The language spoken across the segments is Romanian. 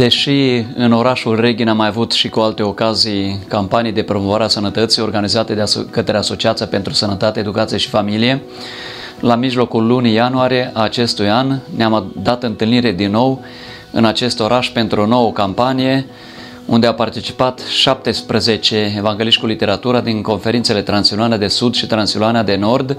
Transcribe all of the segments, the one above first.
Deși în orașul Reghin am mai avut și cu alte ocazii campanii de promovare a sănătății organizate de aso- către Asociația pentru Sănătate, Educație și Familie, la mijlocul lunii ianuarie a acestui an ne-am dat întâlnire din nou în acest oraș pentru o nouă campanie unde au participat 17 evangeliști cu literatură din conferințele Transilvania de Sud și Transilvania de Nord.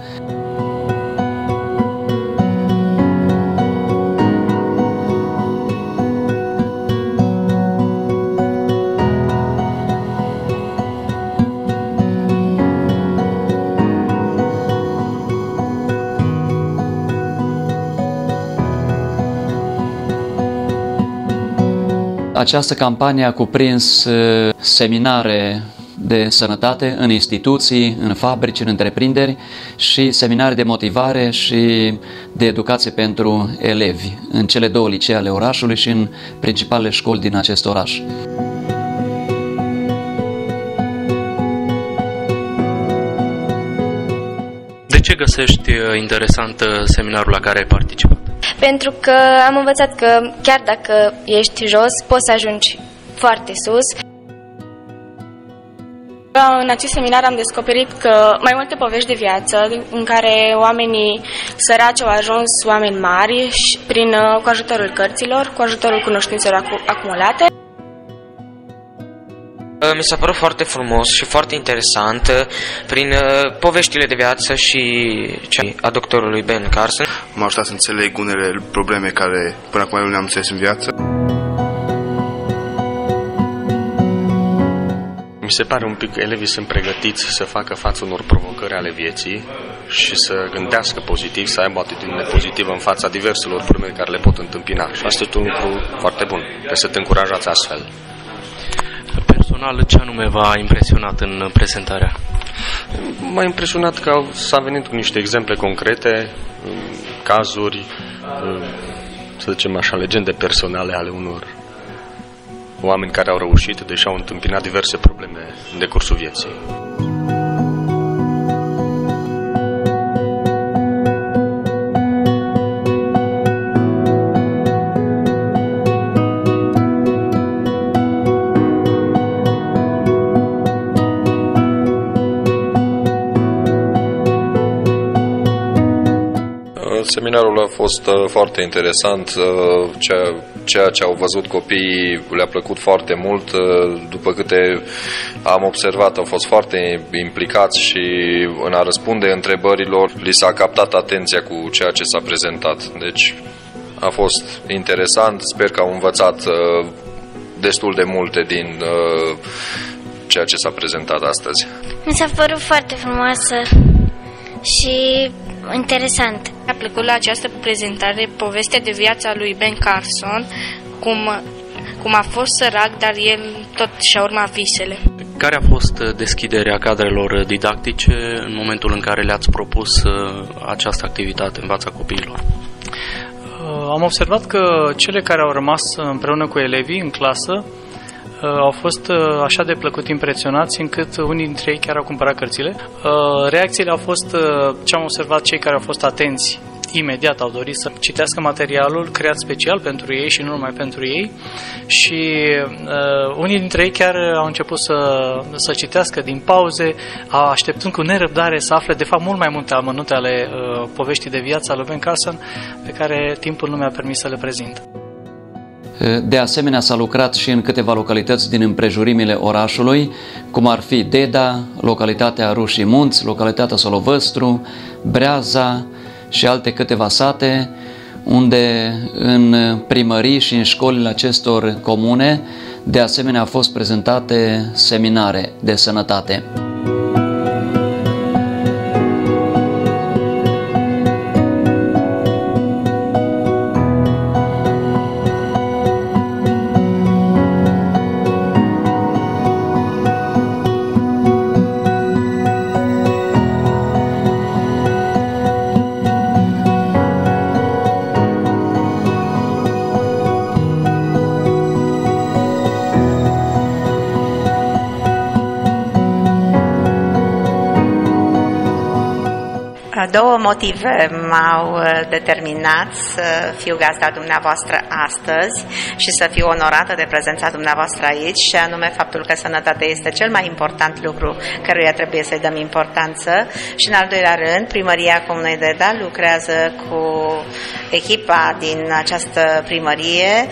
Această campanie a cuprins uh, seminare de sănătate în instituții, în fabrici, în întreprinderi și seminarii de motivare și de educație pentru elevi în cele două licee ale orașului și în principalele școli din acest oraș. De ce găsești uh, interesant uh, seminarul la care ai participat? Pentru că am învățat că chiar dacă ești jos, poți să ajungi foarte sus. În acest seminar am descoperit că mai multe povești de viață în care oamenii săraci au ajuns oameni mari și prin, cu ajutorul cărților, cu ajutorul cunoștințelor acumulate. Mi s-a părut foarte frumos și foarte interesant prin uh, poveștile de viață și cea a doctorului Ben Carson. M-a ajutat să înțeleg unele probleme care până acum eu nu le-am înțeles în viață. Mi se pare un pic că elevii sunt pregătiți să facă față unor provocări ale vieții și să gândească pozitiv, să aibă o atitudine pozitivă în fața diverselor probleme care le pot întâmpina. Și asta este un lucru foarte bun, că să te încurajați astfel. Personal, ce anume v-a impresionat în prezentarea? M-a impresionat că au, s-a venit cu niște exemple concrete, cazuri, să zicem așa, legende personale ale unor oameni care au reușit, deși au întâmpinat diverse probleme în decursul vieții. Seminarul a fost uh, foarte interesant, uh, ceea ce au văzut copiii le-a plăcut foarte mult, uh, după câte am observat au fost foarte implicați și în a răspunde întrebărilor li s-a captat atenția cu ceea ce s-a prezentat. Deci a fost interesant, sper că au învățat destul de multe din ceea ce s-a prezentat astăzi. Mi s-a părut foarte frumoasă și interesant. A plăcut la această prezentare povestea de viața lui Ben Carson, cum, cum a fost sărac, dar el tot și-a urmat visele. Care a fost deschiderea cadrelor didactice în momentul în care le-ați propus uh, această activitate în fața copiilor? Uh, am observat că cele care au rămas împreună cu elevii în clasă Uh, au fost uh, așa de plăcut impresionați încât unii dintre ei chiar au cumpărat cărțile. Uh, reacțiile au fost ce am observat cei care au fost atenți imediat au dorit să citească materialul creat special pentru ei și nu numai pentru ei și uh, unii dintre ei chiar au început să, să citească din pauze, așteptând cu nerăbdare să afle de fapt mult mai multe amănunte ale uh, poveștii de viață a lui Ben Carson pe care timpul nu mi-a permis să le prezint. De asemenea, s-a lucrat și în câteva localități din împrejurimile orașului, cum ar fi Deda, localitatea Rușii Munți, localitatea Solovăstru, Breaza și alte câteva sate, unde în primării și în școlile acestor comune, de asemenea, au fost prezentate seminare de sănătate. Motive m-au uh, determinat să fiu gazda dumneavoastră astăzi și să fiu onorată de prezența dumneavoastră aici și anume faptul că sănătatea este cel mai important lucru căruia trebuie să-i dăm importanță. Și în al doilea rând primăria Comunei de Dal lucrează cu echipa din această primărie,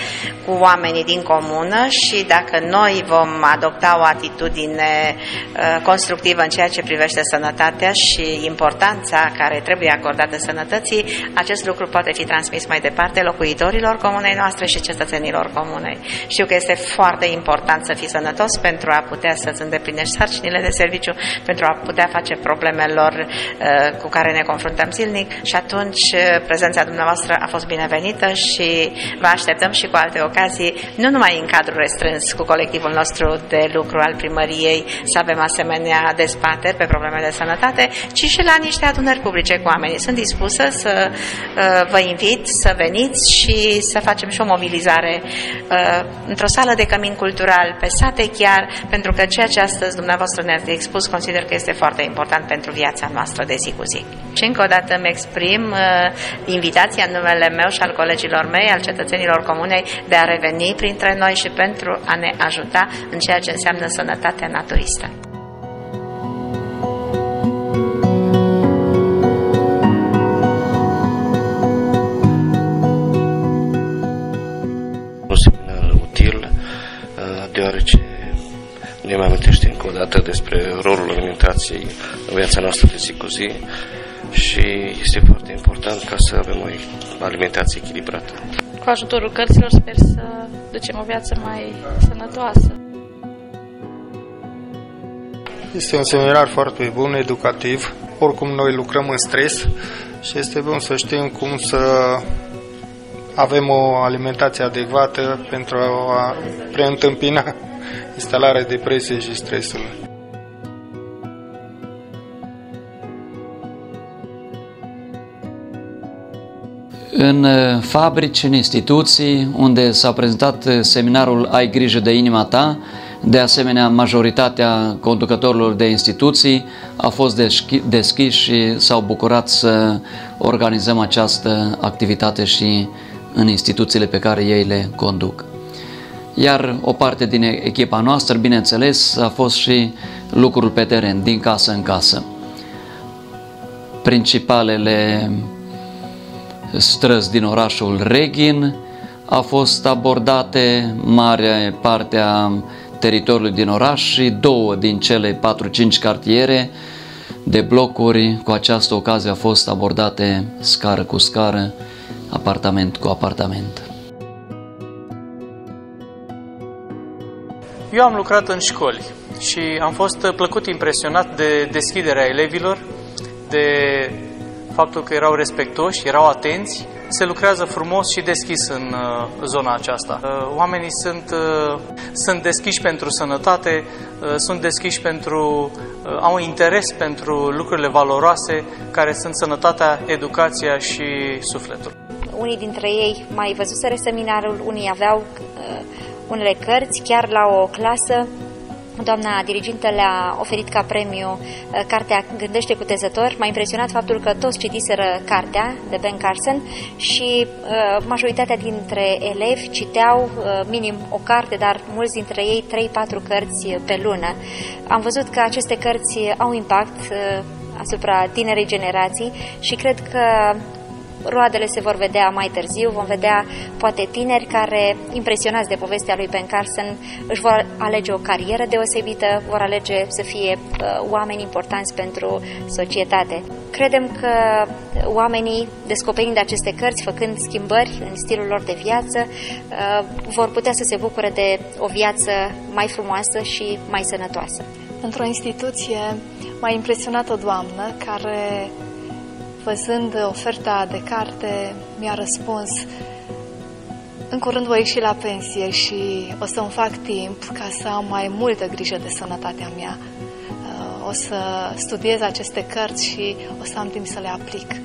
cu oamenii din comună și dacă noi vom adopta o atitudine uh, constructivă în ceea ce privește sănătatea și importanța care trebuie acordată sănătății, acest lucru poate fi transmis mai departe locuitorilor comunei noastre și cetățenilor comunei. Știu că este foarte important să fii sănătos pentru a putea să-ți îndeplinești sarcinile de serviciu, pentru a putea face problemelor uh, cu care ne confruntăm zilnic și atunci uh, prezența dumneavoastră a fost binevenită și vă așteptăm și cu alte ocazii, nu numai în cadrul restrâns cu colectivul nostru de lucru al primăriei să avem asemenea dezbateri pe probleme de sănătate, ci și la niște adunări publice cu oamenii. Sunt dispusă să uh, vă invit să veniți și să facem și o mobilizare uh, într-o sală de cămin cultural, pe sate chiar, pentru că ceea ce astăzi dumneavoastră ne-ați expus consider că este foarte important pentru viața noastră de zi cu zi. Și încă o dată îmi exprim uh, invitația în numele meu și al colegilor mei, al cetățenilor comunei, de a reveni printre noi și pentru a ne ajuta în ceea ce înseamnă sănătatea naturistă. deoarece ne mai amintește încă o dată despre rolul alimentației în viața noastră de zi cu zi și este foarte important ca să avem o alimentație echilibrată. Cu ajutorul cărților sper să ducem o viață mai sănătoasă. Este un seminar foarte bun, educativ. Oricum noi lucrăm în stres și este bun să știm cum să avem o alimentație adecvată pentru a preîntâmpina instalarea depresiei și stresului. În uh, fabrici, în instituții unde s-a prezentat uh, seminarul Ai grijă de inima ta, de asemenea, majoritatea conducătorilor de instituții a fost deschiși și s-au bucurat să organizăm această activitate și în instituțiile pe care ei le conduc. Iar o parte din echipa noastră, bineînțeles, a fost și lucrul pe teren, din casă în casă. Principalele străzi din orașul Reghin a fost abordate mare parte a teritoriului din oraș și două din cele 4-5 cartiere de blocuri cu această ocazie au fost abordate scară cu scară apartament cu apartament. Eu am lucrat în școli și am fost plăcut impresionat de deschiderea elevilor, de faptul că erau respectoși, erau atenți, se lucrează frumos și deschis în uh, zona aceasta. Uh, oamenii sunt, uh, sunt deschiși pentru sănătate, sunt deschiși pentru, au interes pentru lucrurile valoroase care sunt sănătatea, educația și sufletul unii dintre ei mai văzuseră seminarul, unii aveau uh, unele cărți, chiar la o clasă Doamna dirigintă le-a oferit ca premiu uh, cartea Gândește cu tezător. M-a impresionat faptul că toți citiseră cartea de Ben Carson și uh, majoritatea dintre elevi citeau uh, minim o carte, dar mulți dintre ei 3-4 cărți pe lună. Am văzut că aceste cărți au impact uh, asupra tinerei generații și cred că roadele se vor vedea mai târziu, vom vedea poate tineri care, impresionați de povestea lui Ben Carson, își vor alege o carieră deosebită, vor alege să fie uh, oameni importanți pentru societate. Credem că oamenii, descoperind aceste cărți, făcând schimbări în stilul lor de viață, uh, vor putea să se bucure de o viață mai frumoasă și mai sănătoasă. Într-o instituție m-a impresionat o doamnă care văzând oferta de carte, mi-a răspuns în curând voi ieși la pensie și o să-mi fac timp ca să am mai multă grijă de sănătatea mea. Uh, o să studiez aceste cărți și o să am timp să le aplic. Uh,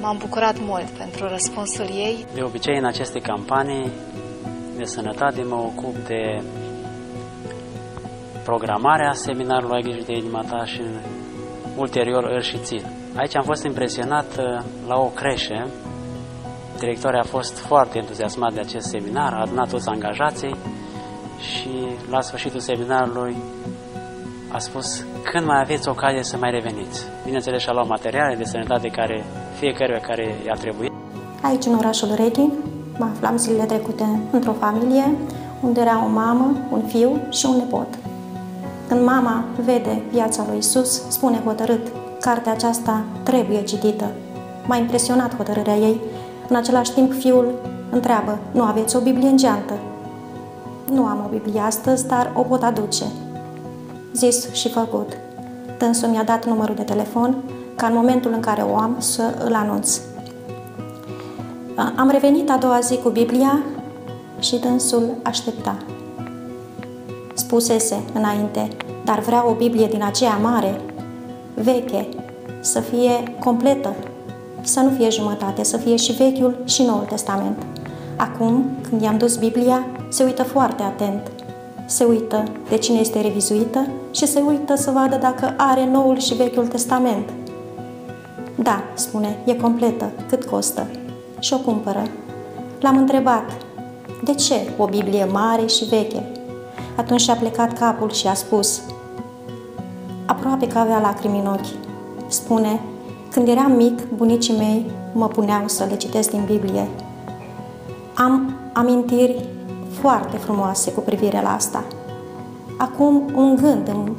m-am bucurat mult pentru răspunsul ei. De obicei, în aceste campanii de sănătate mă ocup de programarea seminarului Ai grijă de inima ta și ulterior îl și țin. Aici am fost impresionat uh, la o creșe. Directoarea a fost foarte entuziasmat de acest seminar, a adunat toți angajații și la sfârșitul seminarului a spus când mai aveți ocazie să mai reveniți. Bineînțeles și-a luat materiale de sănătate care fiecare care i-a trebuit. Aici, în orașul Reghin, mă aflam zilele trecute într-o familie unde era o mamă, un fiu și un nepot. Când mama vede viața lui Isus, spune hotărât, cartea aceasta trebuie citită. M-a impresionat hotărârea ei. În același timp, fiul întreabă, nu aveți o Biblie în geantă? Nu am o Biblie astăzi, dar o pot aduce. Zis și făcut. Dânsul mi-a dat numărul de telefon ca în momentul în care o am să îl anunț. Am revenit a doua zi cu Biblia și dânsul aștepta. Spusese înainte, dar vreau o Biblie din aceea mare, veche, să fie completă, să nu fie jumătate, să fie și Vechiul și Noul Testament. Acum, când i-am dus Biblia, se uită foarte atent. Se uită de cine este revizuită și se uită să vadă dacă are Noul și Vechiul Testament. Da, spune, e completă. Cât costă? Și o cumpără. L-am întrebat, de ce o Biblie mare și veche? Atunci și-a plecat capul și a spus, aproape că avea lacrimi în ochi. Spune, când eram mic, bunicii mei mă puneau să le citesc din Biblie. Am amintiri foarte frumoase cu privire la asta. Acum un gând îmi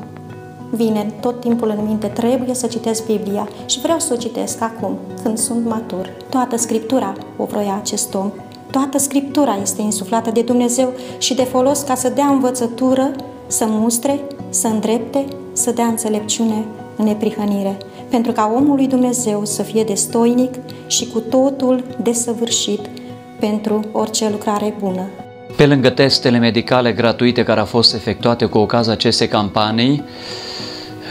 vine tot timpul în minte, trebuie să citesc Biblia și vreau să o citesc acum, când sunt matur. Toată Scriptura o vroia acest om. Toată Scriptura este insuflată de Dumnezeu și de folos ca să dea învățătură, să mustre, să îndrepte, să dea înțelepciune în neprihănire, pentru ca omul lui Dumnezeu să fie destoinic și cu totul desăvârșit pentru orice lucrare bună. Pe lângă testele medicale gratuite care au fost efectuate cu ocazia acestei campanii,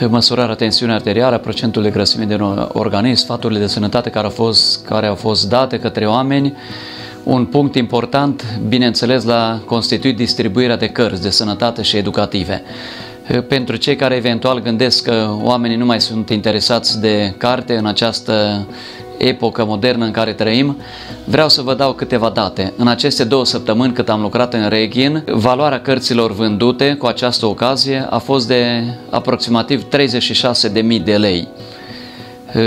măsurarea tensiunii arteriale, procentul de grăsime din organism, sfaturile de sănătate care au fost, care au fost date către oameni, un punct important, bineînțeles, la constituit distribuirea de cărți de sănătate și educative. Pentru cei care eventual gândesc că oamenii nu mai sunt interesați de carte în această epocă modernă în care trăim, vreau să vă dau câteva date. În aceste două săptămâni cât am lucrat în Reghin, valoarea cărților vândute cu această ocazie a fost de aproximativ 36.000 de lei.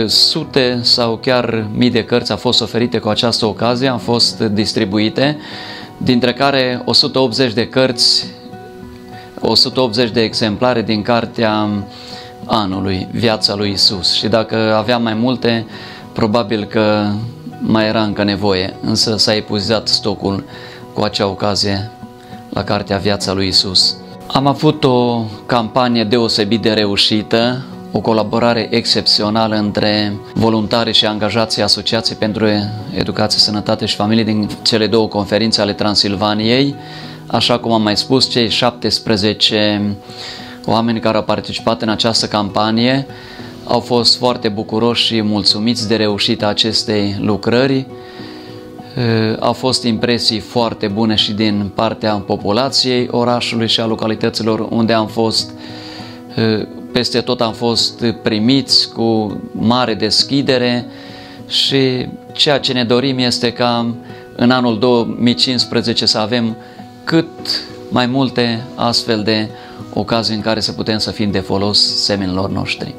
Sute sau chiar mii de cărți au fost oferite cu această ocazie, au fost distribuite, dintre care 180 de cărți, 180 de exemplare din cartea anului, viața lui Isus. Și dacă aveam mai multe, Probabil că mai era încă nevoie, însă s-a epuizat stocul cu acea ocazie la Cartea Viața lui Isus. Am avut o campanie deosebit de reușită, o colaborare excepțională între voluntari și angajații Asociației pentru Educație, Sănătate și Familie din cele două conferințe ale Transilvaniei. Așa cum am mai spus, cei 17 oameni care au participat în această campanie au fost foarte bucuroși și mulțumiți de reușita acestei lucrări. Au fost impresii foarte bune și din partea populației orașului și a localităților unde am fost. Peste tot am fost primiți cu mare deschidere și ceea ce ne dorim este ca în anul 2015 să avem cât mai multe astfel de ocazii în care să putem să fim de folos semenilor noștri.